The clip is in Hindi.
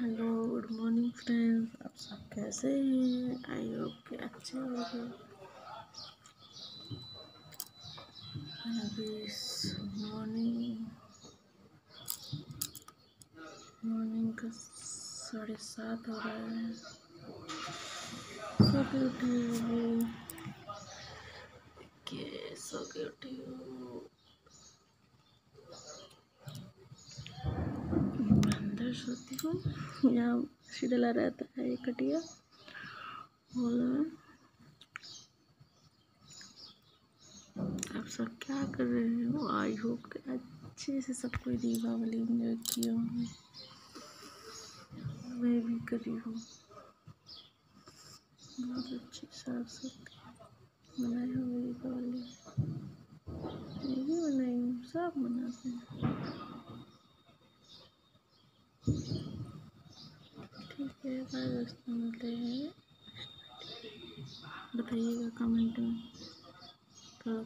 Hello, good morning friends. आप सब कैसे हैं? आई होप के अच्छे होंगे। अभी मॉर्निंग मॉर्निंग का साढ़े सात हो रहा है। सो के उठी हूँ। सो के उठी हूँ। अंदर सोती हूँ। यहाँ डला रहता है ये कटिया। में आप सब क्या कर रहे हो? आई होप कि अच्छे से सब कोई दीपावली इंजॉय किया हूँ। मैं भी करी हूँ। बहुत अच्छी साफ़ सफ़ाई बनाए हुए दीपावली। मैं भी बनाई हूँ, सब मनाते हैं। ठीक है बाय दोस्तों मिलते हैं। बताइएगा कमेंट में। थोड़ा